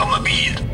kom maar bier.